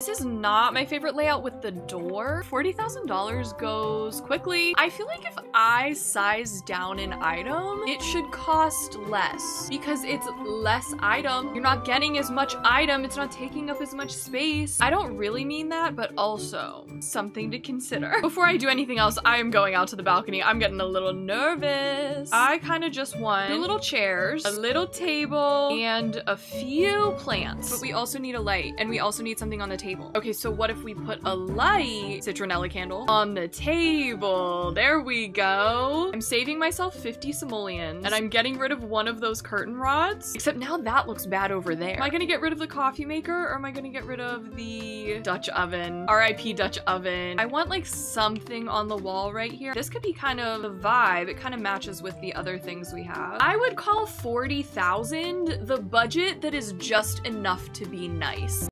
This is not my favorite layout with the door. $40,000 goes quickly. I feel like if I size down an item, it should cost less because it's less item. You're not getting as much item. It's not taking up as much space. I don't really mean that, but also something to consider. Before I do anything else, I am going out to the balcony. I'm getting a little nervous. I kind of just want two little chairs, a little table, and a few plants. But we also need a light and we also need something on the table table. Okay, so what if we put a light citronella candle on the table? There we go. I'm saving myself 50 simoleons and I'm getting rid of one of those curtain rods. Except now that looks bad over there. Am I gonna get rid of the coffee maker or am I gonna get rid of the Dutch oven? RIP Dutch oven. I want like something on the wall right here. This could be kind of the vibe. It kind of matches with the other things we have. I would call 40,000 the budget that is just enough to be nice.